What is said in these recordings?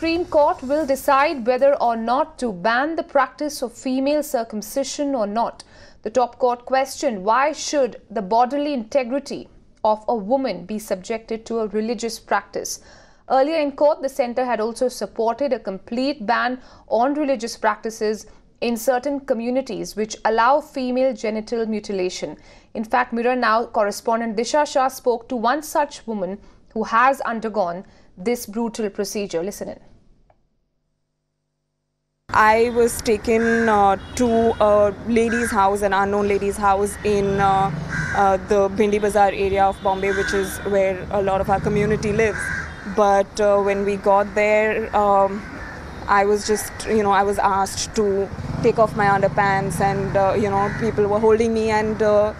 Supreme Court will decide whether or not to ban the practice of female circumcision or not. The top court questioned why should the bodily integrity of a woman be subjected to a religious practice. Earlier in court, the centre had also supported a complete ban on religious practices in certain communities which allow female genital mutilation. In fact, Mirror Now correspondent Disha Shah spoke to one such woman who has undergone this brutal procedure. Listen in. I was taken uh, to a lady's house, an unknown lady's house in uh, uh, the Bhindi Bazaar area of Bombay, which is where a lot of our community lives. But uh, when we got there, um, I was just, you know, I was asked to take off my underpants, and uh, you know, people were holding me and uh,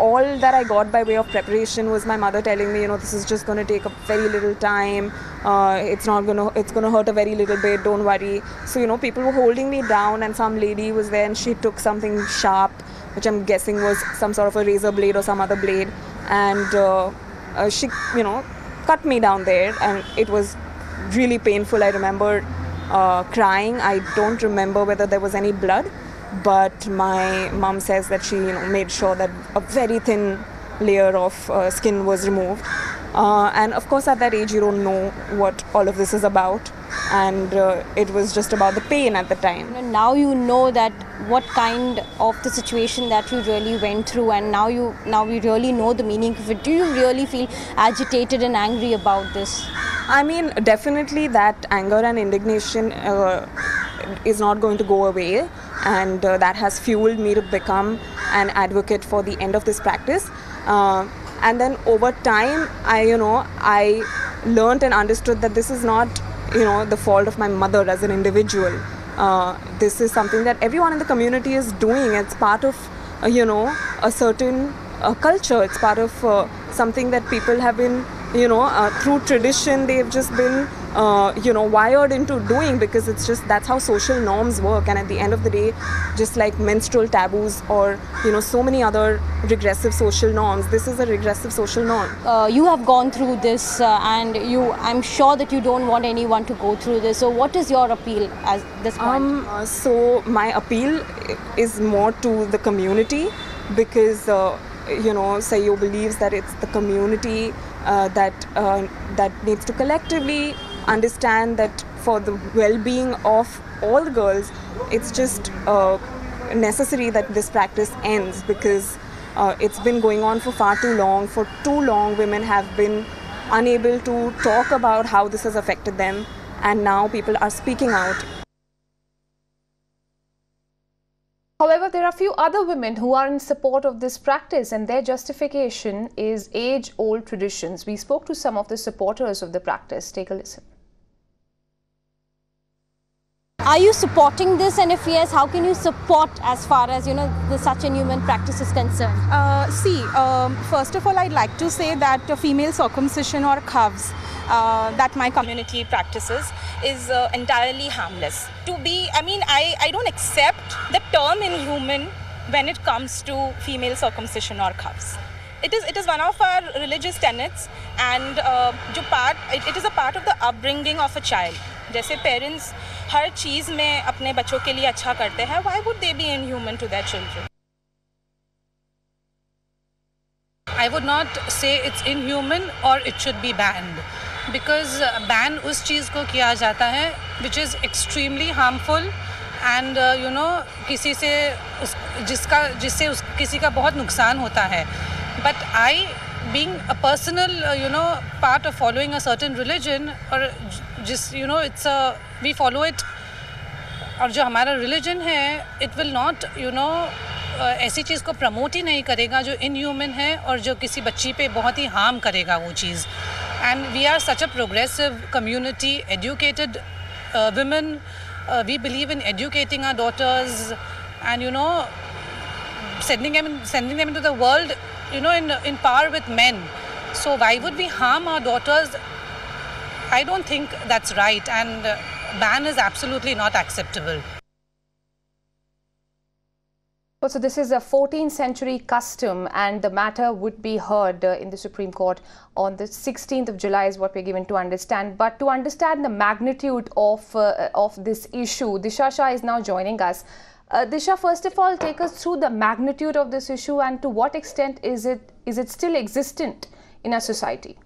all that I got by way of preparation was my mother telling me, you know, this is just going to take a very little time. Uh, it's not going to, it's going to hurt a very little bit. Don't worry. So you know, people were holding me down, and some lady was there, and she took something sharp, which I'm guessing was some sort of a razor blade or some other blade, and uh, uh, she, you know, cut me down there, and it was really painful. I remember uh, crying. I don't remember whether there was any blood but my mom says that she you know, made sure that a very thin layer of uh, skin was removed. Uh, and of course, at that age, you don't know what all of this is about, and uh, it was just about the pain at the time. Now you know that what kind of the situation that you really went through, and now you now we really know the meaning of it. Do you really feel agitated and angry about this? I mean, definitely that anger and indignation uh, is not going to go away and uh, that has fueled me to become an advocate for the end of this practice. Uh, and then over time i you know i learned and understood that this is not you know the fault of my mother as an individual. Uh, this is something that everyone in the community is doing. It's part of uh, you know a certain uh, culture. It's part of something that people have been you know through tradition they've just been uh, you know wired into doing because it's just that's how social norms work. And at the end of the day just like menstrual taboos or you know so many other regressive social norms this is a regressive social norm. Uh, you have gone through this uh, and you i'm sure that you don't want anyone to go through this. So what is your appeal at this point? Um, uh, so my appeal is more to the community because uh, you know Sahiyo believes that it's the community uh, that uh, that needs to collectively understand that for the well-being of all the girls, it's just uh, necessary that this practice ends because uh, it's been going on for far too long. For too long, women have been unable to talk about how this has affected them, and now people are speaking out. However, there are a few other women who are in support of this practice and their justification is age-old traditions. We spoke to some of the supporters of the practice. Take a listen. Are you supporting this and if yes, how can you support as far as you know the such inhuman practice is concerned? Uh, see, um, first of all I'd like to say that female circumcision or khafz uh, that my community practices is uh, entirely harmless. To be, I mean, I, I don't accept the term inhuman when it comes to female circumcision or khafz. It is, it is one of our religious tenets and uh, part, it, it is a part of the upbringing of a child. Like say, parents. हर चीज़ में अपने बच्चों के लिए अच्छा करते हैं। Why would they be inhuman to that children I would not say it's inhuman और it should be banned because ban उस चीज़ को किया जाता है which is extremely harmful and you know किसी से उस, जिसका, जिससे उस, किसी का बहुत नुकसान होता है। But I being a personal uh, you know part of following a certain religion or just you know it's a we follow it. और जो हमारा रिलीजन है it will not you know ऐसी चीज़ को प्रमोट ही नहीं करेगा जो इन इनह्यूमन है और जो किसी बच्ची पे बहुत ही हार्म करेगा वो चीज़. And we are such a progressive community educated women we believe in educating our daughters and you know sending sending to the world you know, in, in par with men. So why would we harm our daughters? I don't think that's right and uh, ban is absolutely not acceptable. So this is a 14th century custom and the matter would be heard uh, in the Supreme Court on the 16th of July is what we're given to understand. But to understand the magnitude of, uh, of this issue, Disha Shah is now joining us. Uh, Disha, first of all, take us through the magnitude of this issue and to what extent is it, is it still existent in our society?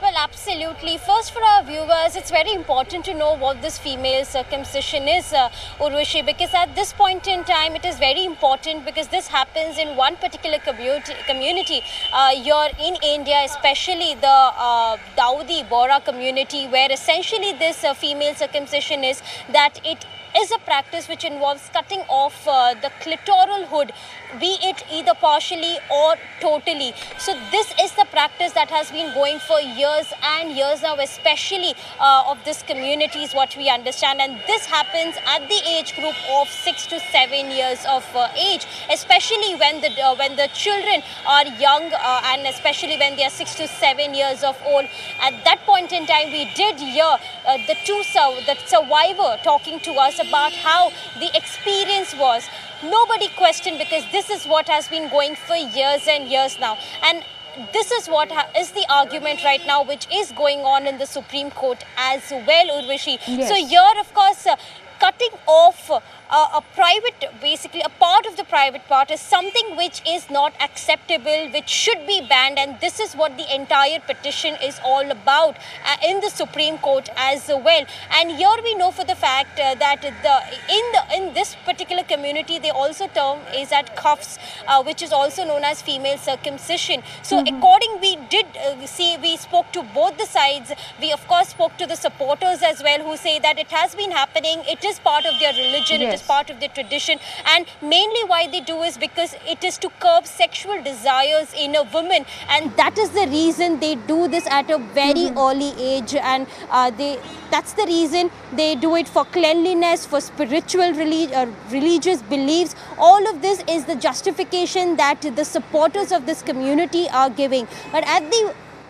Well, absolutely. First, for our viewers, it's very important to know what this female circumcision is, uh, Urvashi, because at this point in time, it is very important because this happens in one particular community, community uh, here in India, especially the uh, Dawoodi Bohra community, where essentially this uh, female circumcision is that it is a practice which involves cutting off uh, the clitoral hood, be it either partially or totally. So this is the practice that has been going for years and years now, especially uh, of this community is what we understand. And this happens at the age group of six to seven years of uh, age, especially when the uh, when the children are young uh, and especially when they are six to seven years of old. At that point in time, we did hear uh, the two the survivor talking to us about how the experience was. Nobody questioned because this is what has been going for years and years now. And this is what is the argument right now, which is going on in the Supreme Court as well, Urvashi. Yes. So here, of course, uh, cutting off uh, a private, basically a part of the private part is something which is not acceptable, which should be banned, and this is what the entire petition is all about uh, in the Supreme Court as well. And here we know for the fact uh, that the in the in this particular community they also term is at khafz, uh, which is also known as female circumcision. So mm -hmm. according we did uh, see we spoke to both the sides. We of course spoke to the supporters as well who say that it has been happening. It is part of their religion. Yes. It is part of their tradition and mainly why they do is because it is to curb sexual desires in a woman and that is the reason they do this at a very mm -hmm. early age and uh, they that's the reason they do it for cleanliness for spiritual relig uh, religious beliefs all of this is the justification that the supporters of this community are giving but at the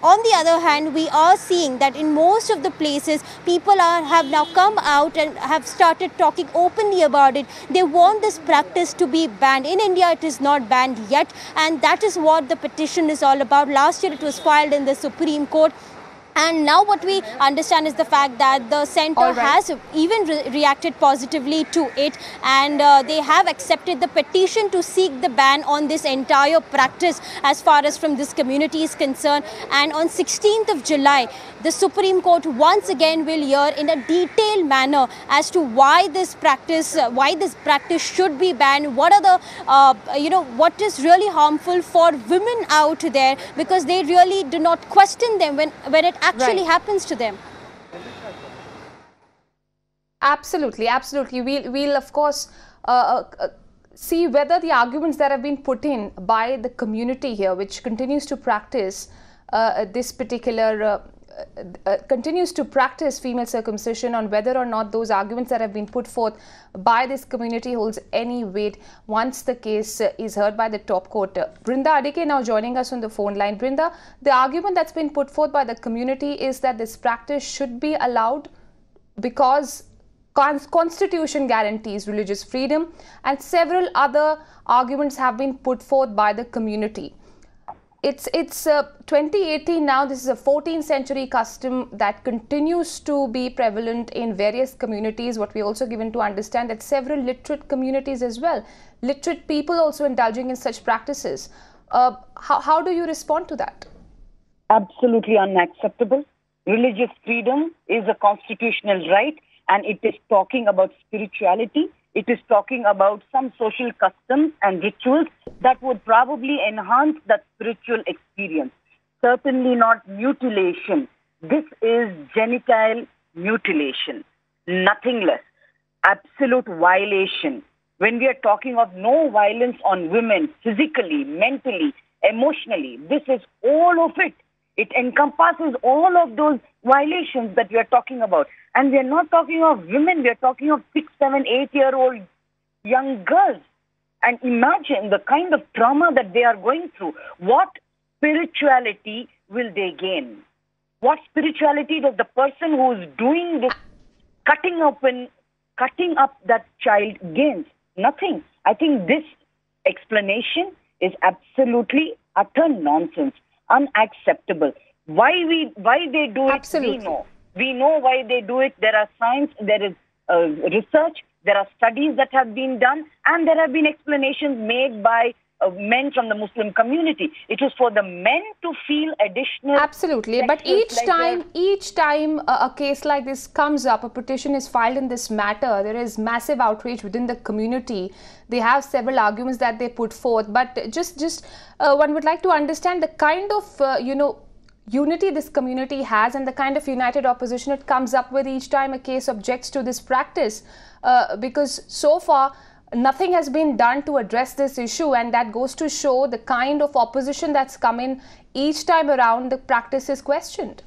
on the other hand, we are seeing that in most of the places, people are have now come out and have started talking openly about it. They want this practice to be banned. In India, it is not banned yet, and that is what the petition is all about. Last year, it was filed in the Supreme Court. And now what we understand is the fact that the center right. has even re reacted positively to it and uh, they have accepted the petition to seek the ban on this entire practice as far as from this community is concerned. And on 16th of July, the Supreme Court once again will hear in a detailed manner as to why this practice, uh, why this practice should be banned, what are the, uh, you know, what is really harmful for women out there because they really do not question them when, when it actually right. happens to them. Absolutely, absolutely. We'll, we'll of course uh, uh, uh, see whether the arguments that have been put in by the community here, which continues to practice uh, this particular uh, uh, continues to practice female circumcision on whether or not those arguments that have been put forth by this community holds any weight once the case uh, is heard by the top court. Uh, Brinda Adige now joining us on the phone line. Brinda, the argument that's been put forth by the community is that this practice should be allowed because constitution guarantees religious freedom and several other arguments have been put forth by the community it's it's uh, 2018 now this is a 14th century custom that continues to be prevalent in various communities. What we also given to understand that several literate communities as well. Literate people also indulging in such practices. Uh, how, how do you respond to that? Absolutely unacceptable. Religious freedom is a constitutional right and it is talking about spirituality it is talking about some social customs and rituals that would probably enhance that spiritual experience. Certainly not mutilation. This is genital mutilation, nothing less. Absolute violation. When we are talking of no violence on women physically, mentally, emotionally, this is all of it. It encompasses all of those violations that we are talking about. And we are not talking of women, we are talking of six, seven, eight year old young girls. And imagine the kind of trauma that they are going through. What spirituality will they gain? What spirituality does the person who is doing this cutting up in cutting up that child gains? Nothing. I think this explanation is absolutely utter nonsense, unacceptable. Why we why they do it, Absolutely. we know. We know why they do it. There are science, there is uh, research, there are studies that have been done, and there have been explanations made by uh, men from the Muslim community. It was for the men to feel additional. Absolutely, but each pleasure. time, each time a, a case like this comes up, a petition is filed in this matter. There is massive outrage within the community. They have several arguments that they put forth, but just, just uh, one would like to understand the kind of, uh, you know, unity this community has and the kind of united opposition it comes up with each time a case objects to this practice, uh, because so far nothing has been done to address this issue and that goes to show the kind of opposition that's come in each time around the practice is questioned.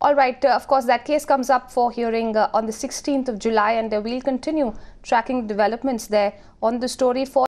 All right uh, of course that case comes up for hearing uh, on the 16th of july and uh, we'll continue tracking developments there on the story for